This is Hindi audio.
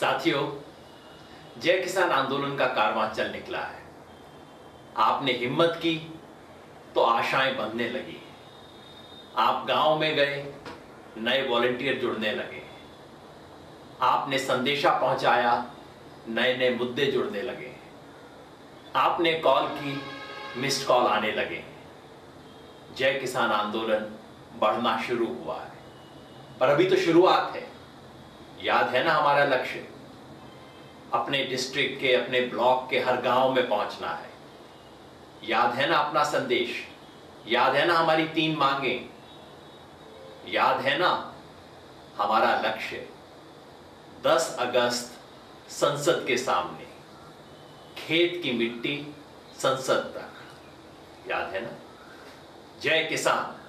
साथियों, जय किसान आंदोलन का कारवां चल निकला है। आपने हिम्मत की तो आशाएँ बंधने लगी। आप गाँव में गए, नए वॉलेंटियर जुड़ने लगे। आपने संदेशा पहुँचाया नए नए मुद्दे जुड़ने लगे। आपने कॉल की, मिस्ड कॉल आने लगे। जय किसान आंदोलन बढ़ना शुरू हुआ है। पर अभी तो शुरुआत है। याद है ना हमारा लक्ष्य? अपने डिस्ट्रिक्ट के, अपने ब्लॉक के, हर गाँव में पहुँचना है। याद है ना अपना संदेश? याद है ना हमारी तीन मांगे? याद है ना हमारा लक्ष्य? 10 अगस्त संसद के सामने, खेत की मिट्टी संसद तक। याद है ना? जय किसान।